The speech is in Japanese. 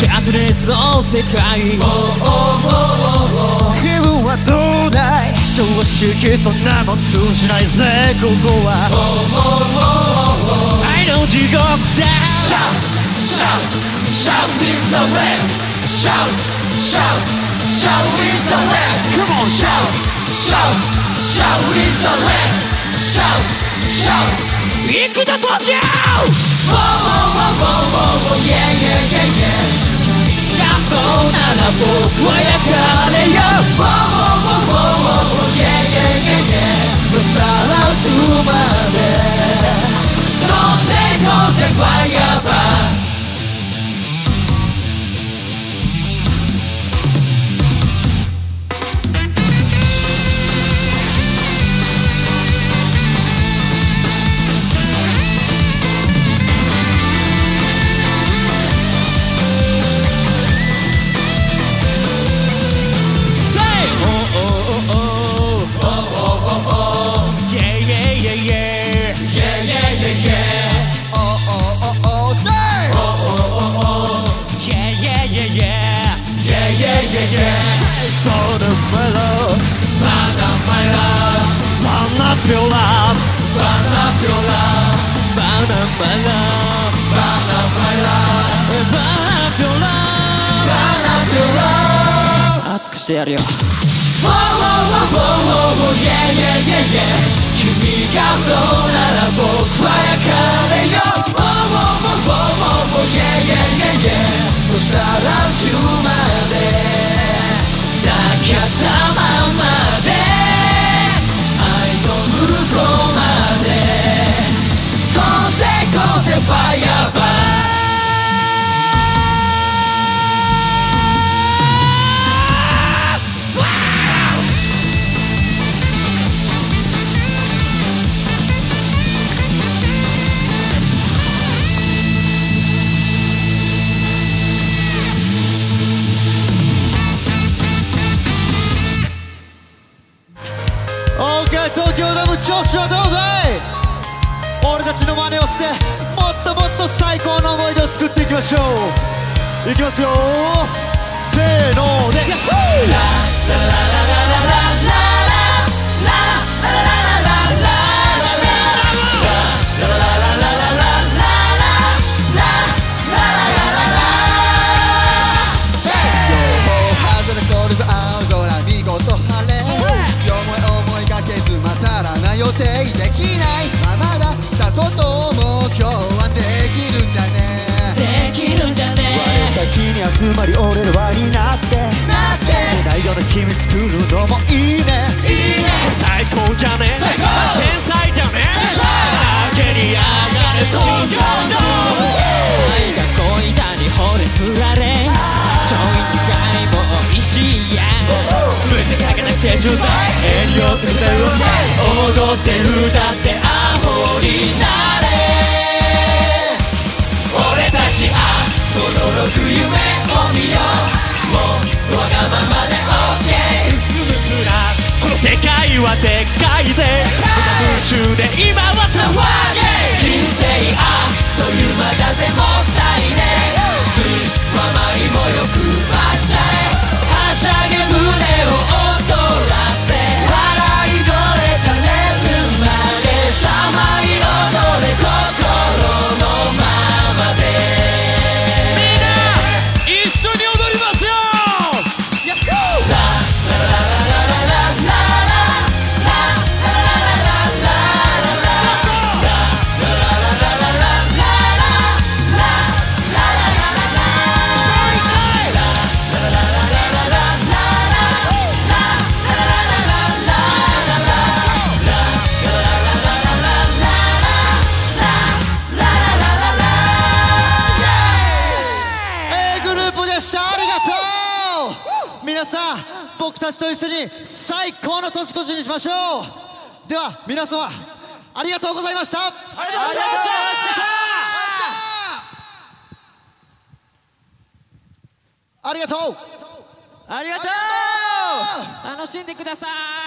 灼熱の世界自分はどうだい常識そんなもん通じないぜここは愛の地獄だ Shout, shout, shout in the rain Shout, shout, shout in the rain Come on, shout, shout, shout in the rain Shout, shout 行くぞ東京 Whoa, whoa, whoa, whoa, whoa, yeah, yeah, yeah, yeah そんな僕は焼かれる yeah yeah Yeah yeah yeah yeah It's all the fellow Burn up my love Burn up your love Burn up your love Burn up my love Burn up my love Burn up your love Burn up your love 熱くしてやるよ Forward 東京ドーム調子はどうだ俺たちの真似をしてもっともっと最高の思い出を作っていきましょう。いきますよ。せーので。予定できつまり俺らはになって。なって。ないような君作るのもいいね。いいね最高じゃね？最高天才じゃね？あ蹴に上がれ新京の愛が恋だに惚れ振られ。ちょい苦いも美味しいや。無事書けなくて重罪遠慮って歌うね踊って歌ってアホになれ。中で今は騒げ僕たちと一緒に最高の年越しにしましょう。では皆様ありがとうございました。ありがとうございました。ありがとう。ありがとう。楽しんでください